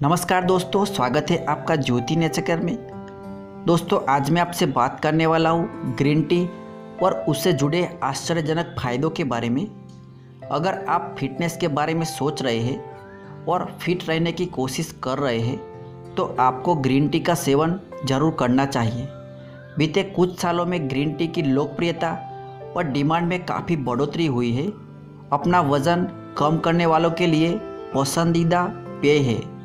नमस्कार दोस्तों, स्वागत है आपका ज्योति नेचकर में। दोस्तों, आज मैं आपसे बात करने वाला हूँ ग्रीन टी और उससे जुड़े आश्चर्यजनक फायदों के बारे में। अगर आप फिटनेस के बारे में सोच रहे हैं और फिट रहने की कोशिश कर रहे हैं तो आपको ग्रीन टी का सेवन ज़रूर करना चाहिए। बीते कुछ सालों में ग्रीन टी की लोकप्रियता और डिमांड में काफ़ी बढ़ोतरी हुई है। अपना वज़न कम करने वालों के लिए पसंदीदा पेय है।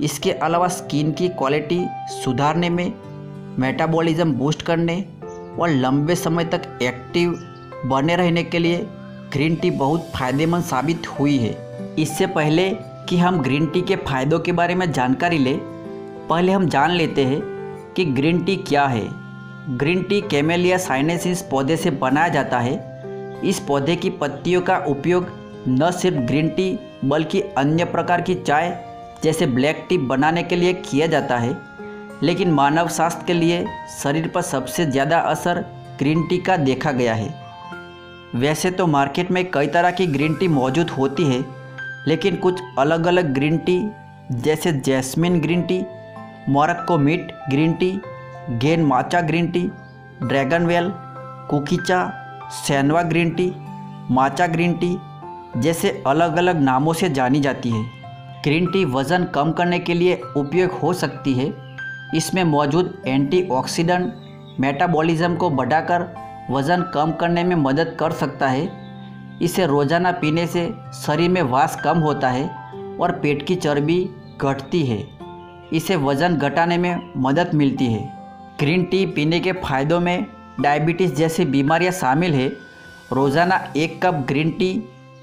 इसके अलावा स्किन की क्वालिटी सुधारने में, मेटाबॉलिज्म बूस्ट करने और लंबे समय तक एक्टिव बने रहने के लिए ग्रीन टी बहुत फ़ायदेमंद साबित हुई है। इससे पहले कि हम ग्रीन टी के फ़ायदों के बारे में जानकारी लें, पहले हम जान लेते हैं कि ग्रीन टी क्या है। ग्रीन टी कैमेलिया साइनेसिस पौधे से बनाया जाता है। इस पौधे की पत्तियों का उपयोग न सिर्फ़ ग्रीन टी बल्कि अन्य प्रकार की चाय जैसे ब्लैक टी बनाने के लिए किया जाता है, लेकिन मानव स्वास्थ्य के लिए शरीर पर सबसे ज़्यादा असर ग्रीन टी का देखा गया है। वैसे तो मार्केट में कई तरह की ग्रीन टी मौजूद होती है, लेकिन कुछ अलग अलग ग्रीन टी, जैसे jasmine green tea Morocco mint green tea, genmaicha green tea, dragon well, kukicha, सैनवा green tea, matcha green tea, जैसे अलग अलग नामों से जानी जाती है। ग्रीन टी वज़न कम करने के लिए उपयोग हो सकती है। इसमें मौजूद एंटीऑक्सीडेंट मेटाबॉलिज्म को बढ़ाकर वज़न कम करने में मदद कर सकता है। इसे रोज़ाना पीने से शरीर में वास कम होता है और पेट की चर्बी घटती है। इसे वज़न घटाने में मदद मिलती है। ग्रीन टी पीने के फ़ायदों में डायबिटीज़ जैसी बीमारियाँ शामिल है। रोज़ाना एक कप ग्रीन टी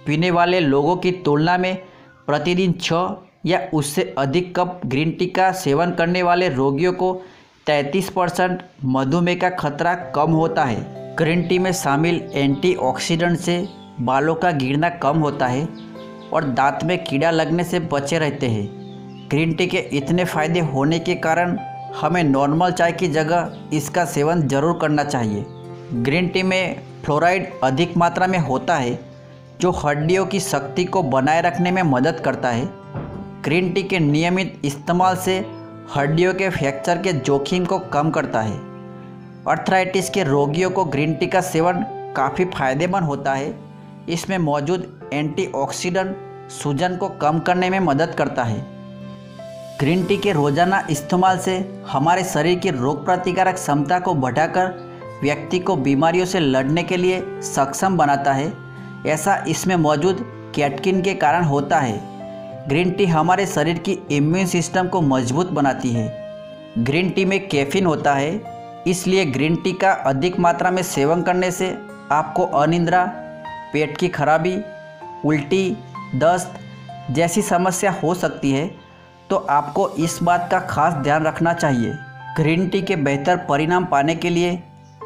पीने वाले लोगों की तुलना में प्रतिदिन छः या उससे अधिक कप ग्रीन टी का सेवन करने वाले रोगियों को 33 परसेंट मधुमेह का खतरा कम होता है। ग्रीन टी में शामिल एंटीऑक्सीडेंट से बालों का गिरना कम होता है और दांत में कीड़ा लगने से बचे रहते हैं। ग्रीन टी के इतने फ़ायदे होने के कारण हमें नॉर्मल चाय की जगह इसका सेवन ज़रूर करना चाहिए। ग्रीन टी में फ्लोराइड अधिक मात्रा में होता है जो हड्डियों की शक्ति को बनाए रखने में मदद करता है। ग्रीन टी के नियमित इस्तेमाल से हड्डियों के फ्रैक्चर के जोखिम को कम करता है। अर्थराइटिस के रोगियों को ग्रीन टी का सेवन काफ़ी फ़ायदेमंद होता है। इसमें मौजूद एंटीऑक्सीडेंट सूजन को कम करने में मदद करता है। ग्रीन टी के रोज़ाना इस्तेमाल से हमारे शरीर की रोग प्रतिकारक क्षमता को बढ़ाकर व्यक्ति को बीमारियों से लड़ने के लिए सक्षम बनाता है। ऐसा इसमें मौजूद कैटकिन के कारण होता है। ग्रीन टी हमारे शरीर की इम्यून सिस्टम को मज़बूत बनाती है। ग्रीन टी में कैफीन होता है, इसलिए ग्रीन टी का अधिक मात्रा में सेवन करने से आपको अनिंद्रा, पेट की खराबी, उल्टी, दस्त जैसी समस्या हो सकती है तो आपको इस बात का खास ध्यान रखना चाहिए। ग्रीन टी के बेहतर परिणाम पाने के लिए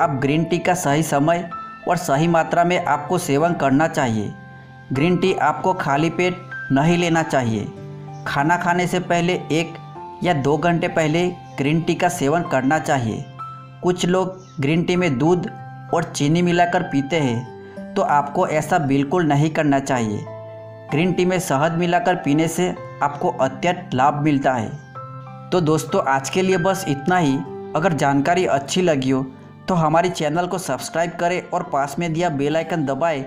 आप ग्रीन टी का सही समय और सही मात्रा में आपको सेवन करना चाहिए। ग्रीन टी आपको खाली पेट नहीं लेना चाहिए। खाना खाने से पहले एक या दो घंटे पहले ग्रीन टी का सेवन करना चाहिए। कुछ लोग ग्रीन टी में दूध और चीनी मिलाकर पीते हैं तो आपको ऐसा बिल्कुल नहीं करना चाहिए। ग्रीन टी में शहद मिलाकर पीने से आपको अत्यंत लाभ मिलता है। तो दोस्तों, आज के लिए बस इतना ही। अगर जानकारी अच्छी लगी हो तो हमारे चैनल को सब्सक्राइब करें और पास में दिया बेल आइकन दबाएँ,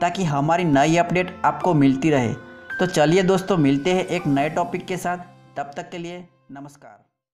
ताकि हमारी नई अपडेट आपको मिलती रहे। तो चलिए दोस्तों, मिलते हैं एक नए टॉपिक के साथ। तब तक के लिए नमस्कार।